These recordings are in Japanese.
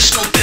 there's no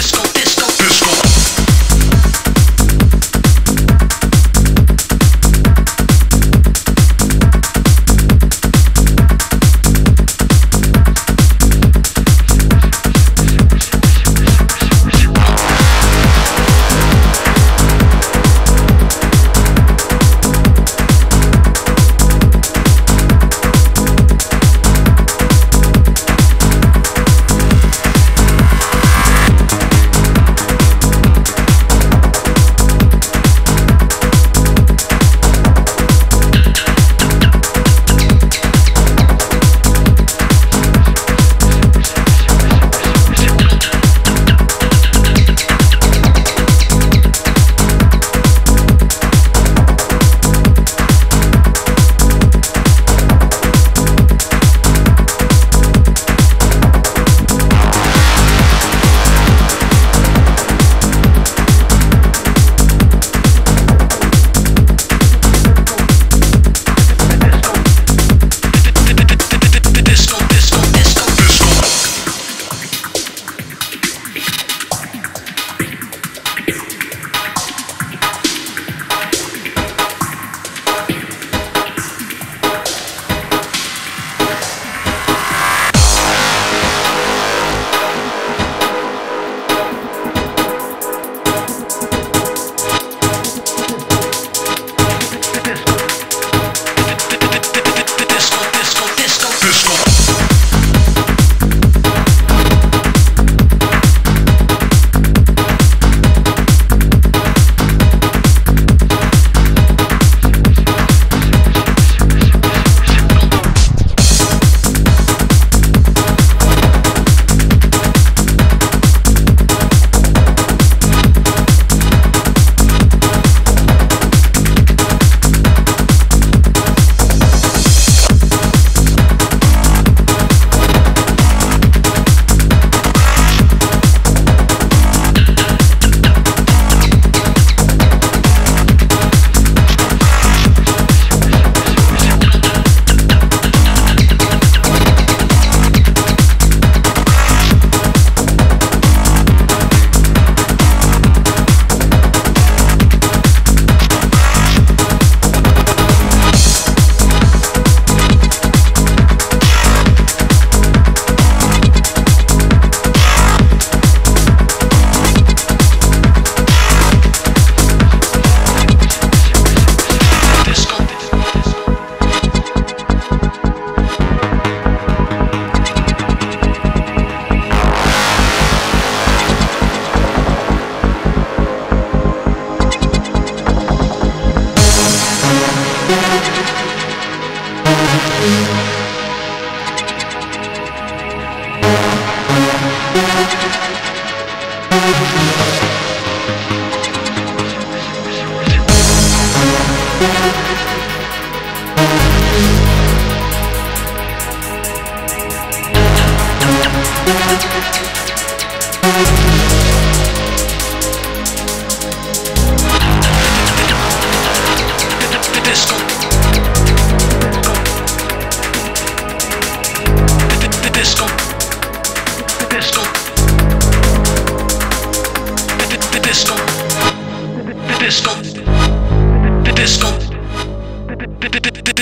We'll be right.